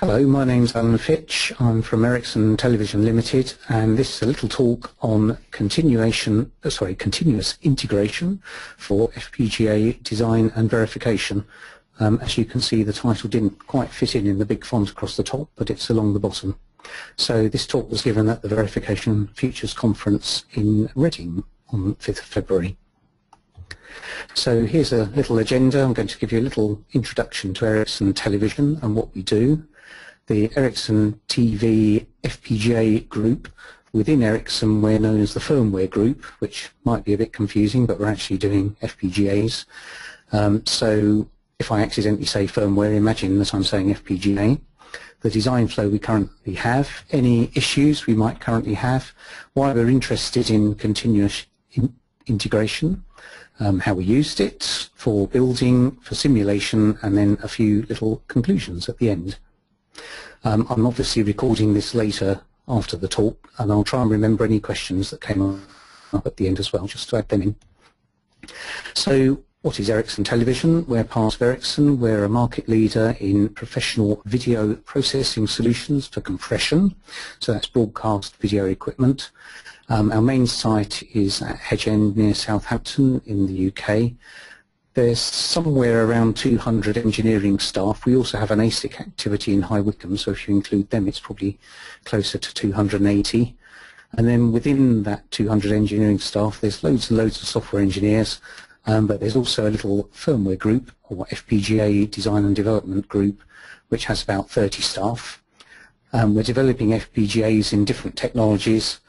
Hello, my name's Alan Fitch. I'm from Ericsson Television Limited and this is a little talk on continuation, uh, sorry, continuous integration for FPGA design and verification. Um, as you can see the title didn't quite fit in in the big font across the top but it's along the bottom. So this talk was given at the Verification Futures Conference in Reading on 5th of February. So here's a little agenda. I'm going to give you a little introduction to Ericsson Television and what we do the Ericsson TV FPGA group. Within Ericsson, we're known as the firmware group, which might be a bit confusing, but we're actually doing FPGAs. Um, so if I accidentally say firmware, imagine that I'm saying FPGA. The design flow we currently have, any issues we might currently have, why we're interested in continuous in integration, um, how we used it for building, for simulation, and then a few little conclusions at the end. Um, I'm obviously recording this later after the talk and I'll try and remember any questions that came up at the end as well, just to add them in. So what is Ericsson Television? We're part of Ericsson. We're a market leader in professional video processing solutions for compression. So that's broadcast video equipment. Um, our main site is at Hedge End near Southampton in the UK. There's somewhere around 200 engineering staff. We also have an ASIC activity in High Wycombe, so if you include them, it's probably closer to 280. And then within that 200 engineering staff, there's loads and loads of software engineers, um, but there's also a little firmware group, or FPGA design and development group, which has about 30 staff. Um, we're developing FPGAs in different technologies,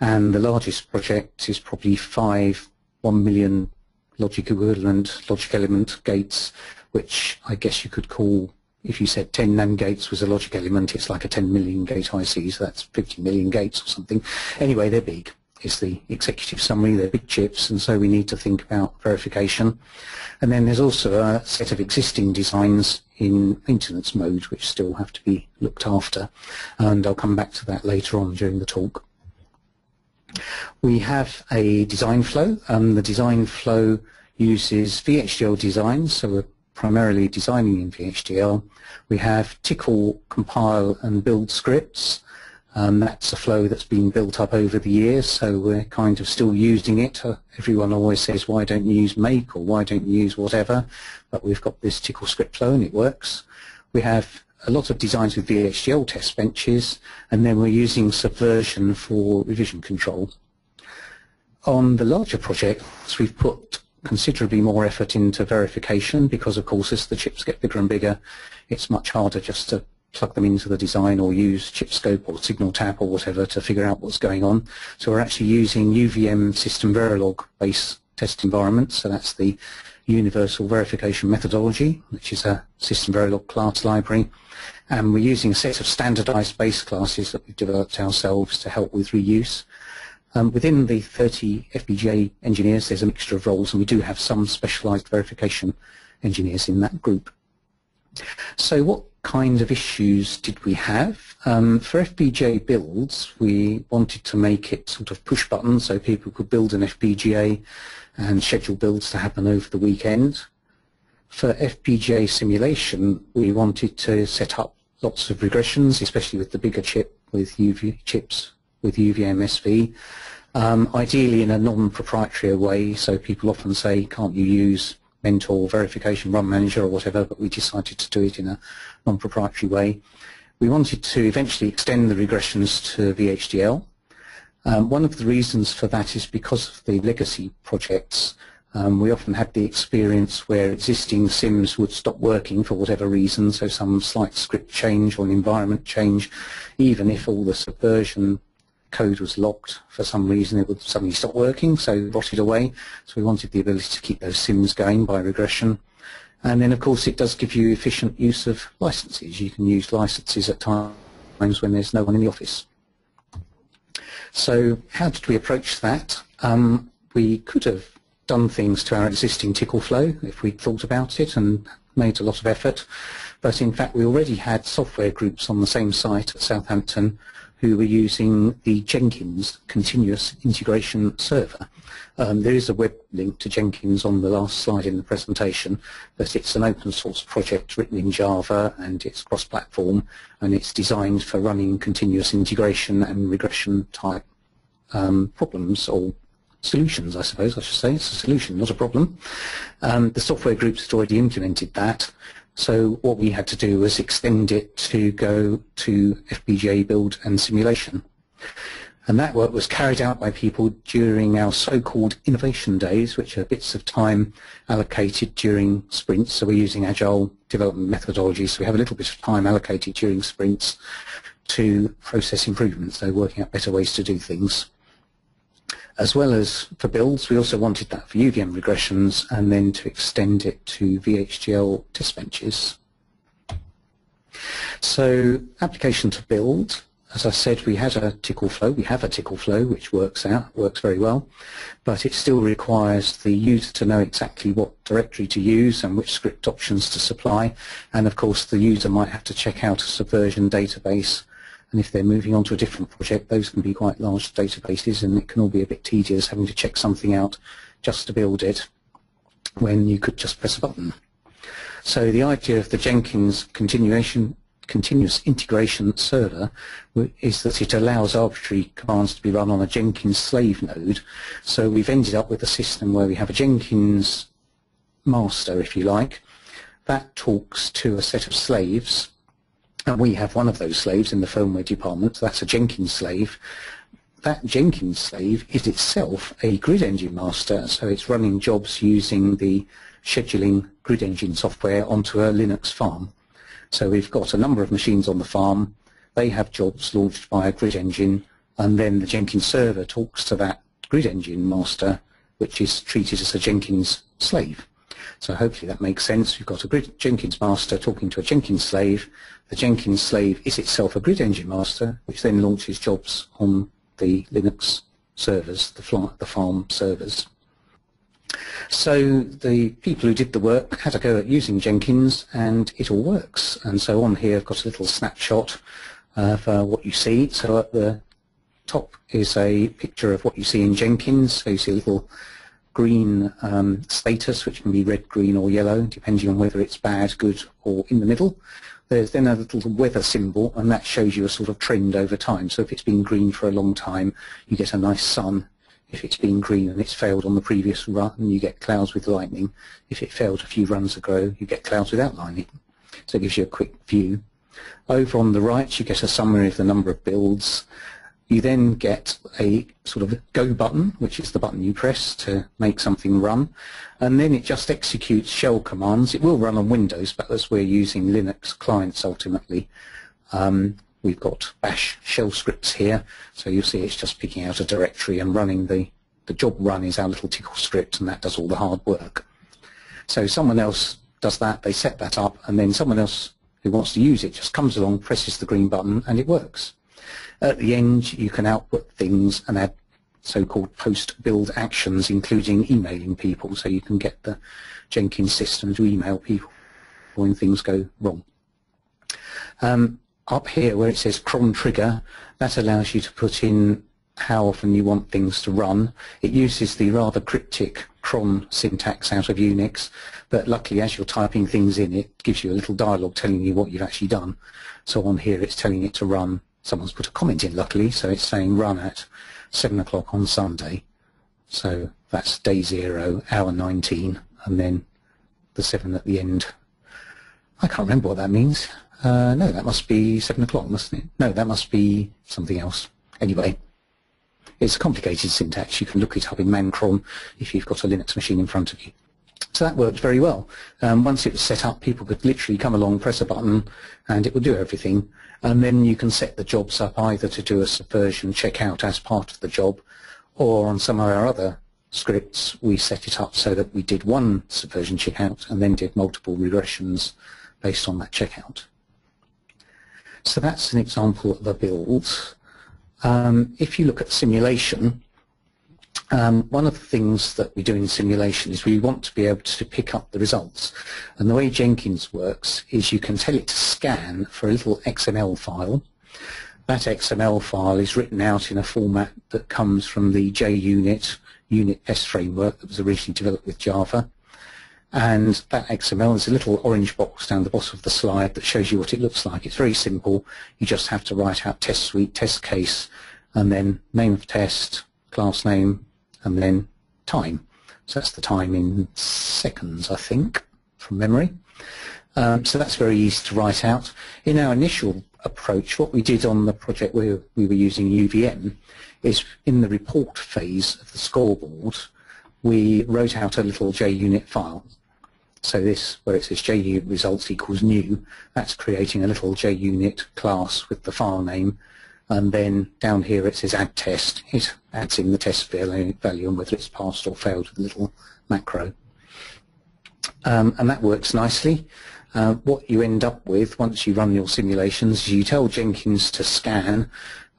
and the largest project is probably five 1 million logic equivalent, logic element gates, which I guess you could call, if you said 10 NAND gates was a logic element, it's like a 10 million gate IC, so that's 50 million gates or something. Anyway, they're big is the executive summary. They're big chips, and so we need to think about verification. And then there's also a set of existing designs in maintenance mode, which still have to be looked after. And I'll come back to that later on during the talk. We have a design flow. and the design flow uses VHDL design, so we're primarily designing in VHDL. We have Tcl, compile and build scripts. Um, that's a flow that's been built up over the years, so we're kind of still using it. Uh, everyone always says, why don't you use make or why don't you use whatever? But we've got this TCL script flow and it works. We have a lot of designs with VHDL test benches, and then we're using Subversion for revision control. On the larger projects, we've put considerably more effort into verification because, of course, as the chips get bigger and bigger, it's much harder just to plug them into the design or use ChipScope or SignalTap or whatever to figure out what's going on. So we're actually using UVM System Verilog based test environment. So that's the Universal Verification Methodology, which is a System Verilog class library. And we're using a set of standardized base classes that we've developed ourselves to help with reuse. Um, within the 30 FPGA engineers, there's a mixture of roles, and we do have some specialized verification engineers in that group. So what kind of issues did we have? Um, for FPGA builds, we wanted to make it sort of push button so people could build an FPGA and schedule builds to happen over the weekend. For FPGA simulation, we wanted to set up lots of regressions, especially with the bigger chip with UV chips with UVM-SV, um, ideally in a non-proprietary way, so people often say, can't you use Mentor, Verification Run Manager or whatever, but we decided to do it in a non-proprietary way. We wanted to eventually extend the regressions to VHDL. Um, one of the reasons for that is because of the legacy projects. Um, we often had the experience where existing SIMs would stop working for whatever reason, so some slight script change or an environment change, even if all the subversion code was locked for some reason, it would suddenly stop working, so rotted away. So we wanted the ability to keep those sims going by regression. And then, of course, it does give you efficient use of licenses. You can use licenses at times when there's no one in the office. So how did we approach that? Um, we could have done things to our existing TCL flow if we'd thought about it and made a lot of effort. But in fact, we already had software groups on the same site at Southampton who were using the Jenkins continuous integration server. Um, there is a web link to Jenkins on the last slide in the presentation, but it's an open source project written in Java and it's cross-platform and it's designed for running continuous integration and regression type um, problems or solutions, I suppose I should say. It's a solution, not a problem. Um, the software groups had already implemented that, so what we had to do was extend it to go to FPGA build and simulation. And that work was carried out by people during our so-called innovation days, which are bits of time allocated during sprints. So we're using agile development methodology, so we have a little bit of time allocated during sprints to process improvements, so working out better ways to do things as well as for builds, we also wanted that for UVM regressions and then to extend it to VHDL test benches. So application to build, as I said, we had a Tcl we have a Tcl which works out, works very well, but it still requires the user to know exactly what directory to use and which script options to supply, and of course the user might have to check out a subversion database and if they're moving on to a different project, those can be quite large databases and it can all be a bit tedious having to check something out just to build it when you could just press a button. So the idea of the Jenkins continuation continuous integration server is that it allows arbitrary commands to be run on a Jenkins slave node. So we've ended up with a system where we have a Jenkins master, if you like, that talks to a set of slaves and we have one of those slaves in the firmware department. That's a Jenkins slave. That Jenkins slave is itself a grid engine master, so it's running jobs using the scheduling grid engine software onto a Linux farm. So we've got a number of machines on the farm. They have jobs launched by a grid engine, and then the Jenkins server talks to that grid engine master, which is treated as a Jenkins slave. So hopefully that makes sense. You've got a grid Jenkins master talking to a Jenkins slave. The Jenkins slave is itself a grid engine master, which then launches jobs on the Linux servers, the, the farm servers. So the people who did the work had a go at using Jenkins and it all works. And so on here I've got a little snapshot of uh, what you see. So at the top is a picture of what you see in Jenkins. So you see a little green um, status, which can be red, green or yellow, depending on whether it's bad, good or in the middle. There's then a little weather symbol, and that shows you a sort of trend over time. So if it's been green for a long time, you get a nice sun. If it's been green and it's failed on the previous run, you get clouds with lightning. If it failed a few runs ago, you get clouds without lightning. So it gives you a quick view. Over on the right, you get a summary of the number of builds you then get a sort of go button, which is the button you press to make something run, and then it just executes shell commands. It will run on Windows, but as we're using Linux clients ultimately, um, we've got bash shell scripts here, so you'll see it's just picking out a directory and running the, the job run is our little Tcl script, and that does all the hard work. So someone else does that, they set that up, and then someone else who wants to use it just comes along, presses the green button, and it works. At the end, you can output things and add so-called post-build actions, including emailing people, so you can get the Jenkins system to email people when things go wrong. Um, up here where it says cron trigger, that allows you to put in how often you want things to run. It uses the rather cryptic cron syntax out of Unix, but luckily as you're typing things in, it gives you a little dialogue telling you what you've actually done. So on here it's telling it to run someone's put a comment in luckily, so it's saying run at 7 o'clock on Sunday. So that's day 0, hour 19, and then the 7 at the end. I can't remember what that means. Uh, no, that must be 7 o'clock, mustn't it? No, that must be something else. Anyway, it's a complicated syntax. You can look it up in man cron if you've got a Linux machine in front of you. So that worked very well. Um, once it was set up, people could literally come along, press a button, and it would do everything. And then you can set the jobs up either to do a subversion checkout as part of the job, or on some of our other scripts, we set it up so that we did one subversion checkout and then did multiple regressions based on that checkout. So that's an example of a build. Um, if you look at simulation, um, one of the things that we do in simulation is we want to be able to pick up the results. And the way Jenkins works is you can tell it to scan for a little XML file, that XML file is written out in a format that comes from the JUnit unit test framework that was originally developed with Java. And that XML is a little orange box down the bottom of the slide that shows you what it looks like. It's very simple. You just have to write out test suite, test case, and then name of test, class name, and then time. So that's the time in seconds, I think, from memory. Um, so that's very easy to write out. In our initial approach, what we did on the project where we were using UVM is in the report phase of the scoreboard, we wrote out a little JUnit file. So this, where it says JUnit results equals new, that's creating a little JUnit class with the file name. And then down here it says add test. It adds in the test value and whether it's passed or failed with a little macro. Um, and that works nicely. Uh, what you end up with once you run your simulations you tell Jenkins to scan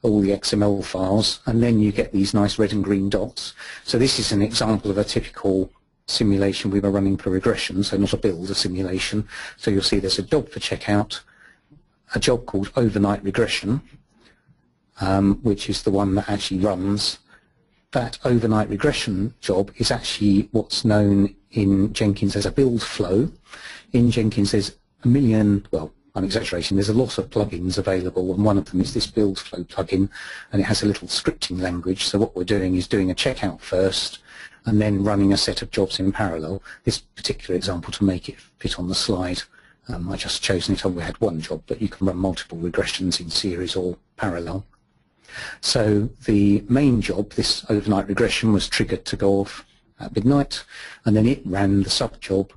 all the XML files and then you get these nice red and green dots. So this is an example of a typical simulation we were running for regression, so not a build, a simulation. So you'll see there's a job for checkout, a job called overnight regression, um, which is the one that actually runs. That overnight regression job is actually what's known in Jenkins as a build flow. In Jenkins there's a million, well, I'm exaggerating, there's a lot of plugins available and one of them is this build flow plugin and it has a little scripting language so what we're doing is doing a checkout first and then running a set of jobs in parallel. This particular example to make it fit on the slide um, I just chosen it on we had one job but you can run multiple regressions in series or parallel. So the main job, this overnight regression, was triggered to go off at midnight and then it ran the sub job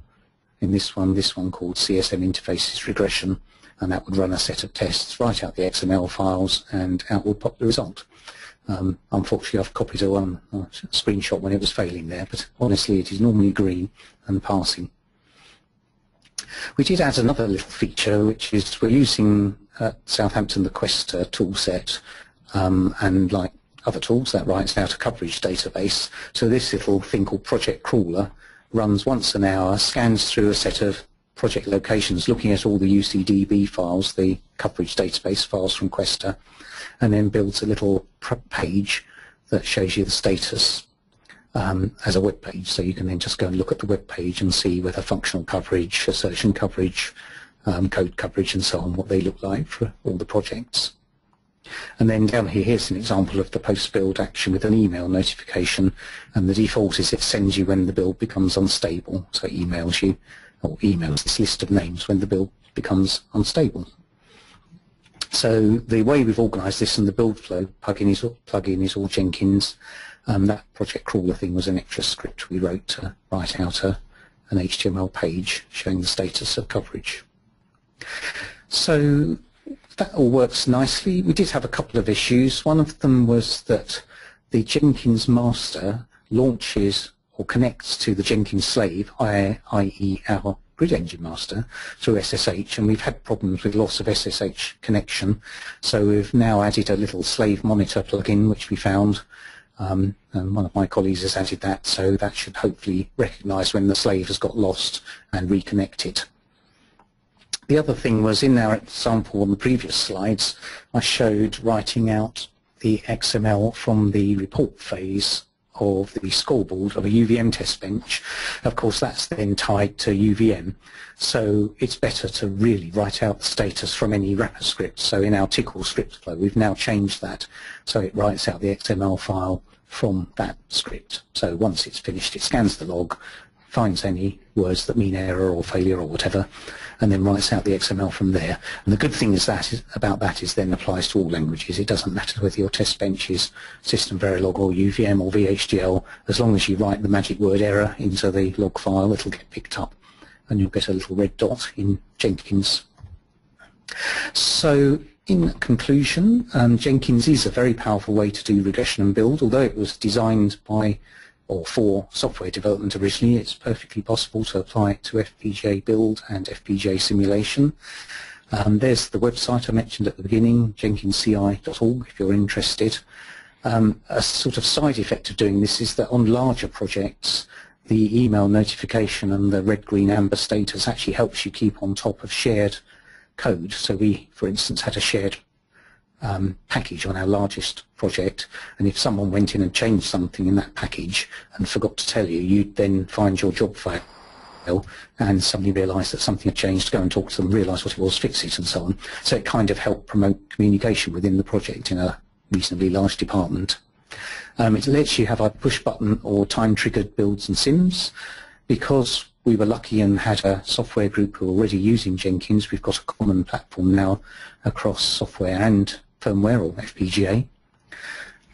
in this one, this one called CSM interfaces regression, and that would run a set of tests, write out the XML files, and out would pop the result. Um, unfortunately, I've copied a one a screenshot when it was failing there, but honestly, it is normally green and passing. We did add another little feature, which is we're using at Southampton the Questa toolset, um, and like other tools, that writes out a coverage database. So this little thing called Project Crawler runs once an hour, scans through a set of project locations, looking at all the UCDB files, the coverage database files from Questa, and then builds a little page that shows you the status um, as a web page. So you can then just go and look at the web page and see whether functional coverage, assertion coverage, um, code coverage, and so on, what they look like for all the projects. And then down here, here's an example of the post-build action with an email notification. And the default is it sends you when the build becomes unstable. So it emails you, or emails this list of names when the build becomes unstable. So the way we've organized this and the build flow plugin is, plugin is all Jenkins. Um, that project crawler thing was an extra script we wrote to write out a, an HTML page showing the status of coverage. So that all works nicely. We did have a couple of issues. One of them was that the Jenkins master launches or connects to the Jenkins slave, i.e. our grid engine master, through SSH, and we've had problems with loss of SSH connection. So we've now added a little slave monitor plugin, which we found, um, and one of my colleagues has added that, so that should hopefully recognize when the slave has got lost and reconnect it. The other thing was in our example on the previous slides, I showed writing out the XML from the report phase of the scoreboard of a UVM test bench. Of course, that's then tied to UVM. So it's better to really write out the status from any wrapper script. So in our Tcl script flow, we've now changed that. So it writes out the XML file from that script. So once it's finished, it scans the log, finds any words that mean error or failure or whatever, and then writes out the XML from there. And the good thing is that is, about that is then applies to all languages. It doesn't matter whether your test bench is System Verilog or UVM or VHDL. As long as you write the magic word error into the log file, it'll get picked up, and you'll get a little red dot in Jenkins. So in conclusion, um, Jenkins is a very powerful way to do regression and build, although it was designed by or for software development originally, it's perfectly possible to apply it to FPGA build and FPGA simulation. Um, there's the website I mentioned at the beginning, jenkinsci.org if you're interested. Um, a sort of side effect of doing this is that on larger projects, the email notification and the red, green, amber status actually helps you keep on top of shared code. So we, for instance, had a shared um, package on our largest project, and if someone went in and changed something in that package and forgot to tell you, you'd then find your job file and somebody realised that something had changed, go and talk to them, realise what it was, fix it and so on. So it kind of helped promote communication within the project in a reasonably large department. Um, it lets you have a push button or time triggered builds and sims. Because we were lucky and had a software group who were already using Jenkins, we've got a common platform now across software and firmware or FPGA.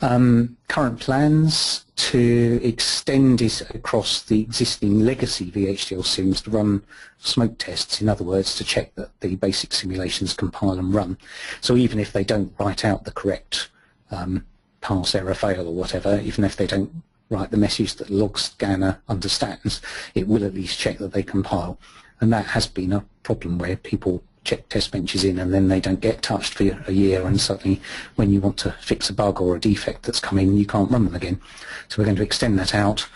Um, current plans to extend it across the existing legacy VHDL sims to run smoke tests, in other words, to check that the basic simulations compile and run. So even if they don't write out the correct um, pass, error, fail or whatever, even if they don't write the message that log scanner understands, it will at least check that they compile. And that has been a problem where people check test benches in and then they don't get touched for a year and suddenly when you want to fix a bug or a defect that's come in you can't run them again. So we're going to extend that out.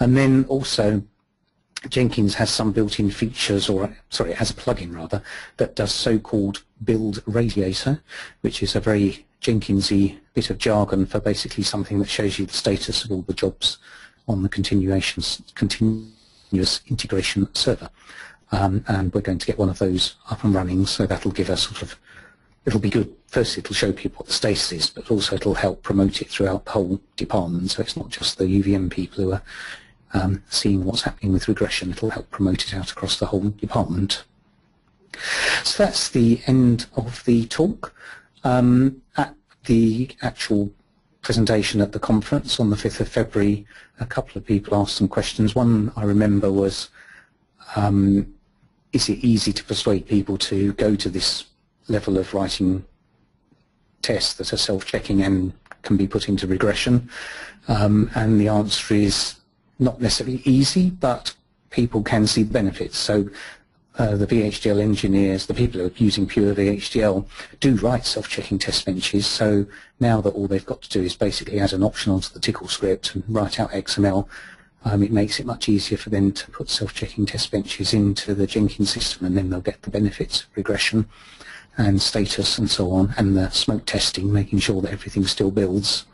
And then also Jenkins has some built-in features, or sorry, it has a plugin rather, that does so-called build radiator, which is a very Jenkinsy bit of jargon for basically something that shows you the status of all the jobs on the continuous integration server. Um, and we're going to get one of those up and running, so that'll give us sort of, it'll be good. First, it'll show people what the status is, but also it'll help promote it throughout the whole department, so it's not just the UVM people who are um, seeing what's happening with regression. It'll help promote it out across the whole department. So that's the end of the talk. Um, at the actual presentation at the conference on the 5th of February, a couple of people asked some questions. One I remember was, um, is it easy to persuade people to go to this level of writing tests that are self-checking and can be put into regression? Um, and the answer is not necessarily easy, but people can see the benefits. So uh, the VHDL engineers, the people who are using pure VHDL, do write self-checking test benches. So now that all they've got to do is basically add an option onto the Tcl script and write out XML, um, it makes it much easier for them to put self-checking test benches into the Jenkins system and then they'll get the benefits of regression and status and so on, and the smoke testing, making sure that everything still builds.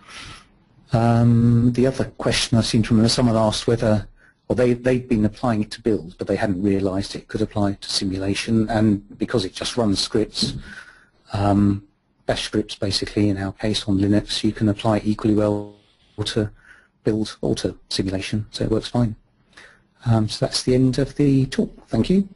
Um, the other question I seem to remember, someone asked whether, well, they, they'd been applying it to build, but they hadn't realized it could apply to simulation, and because it just runs scripts, um, bash scripts basically in our case on Linux, you can apply equally well to build or to simulation, so it works fine. Um, so that's the end of the talk. Thank you.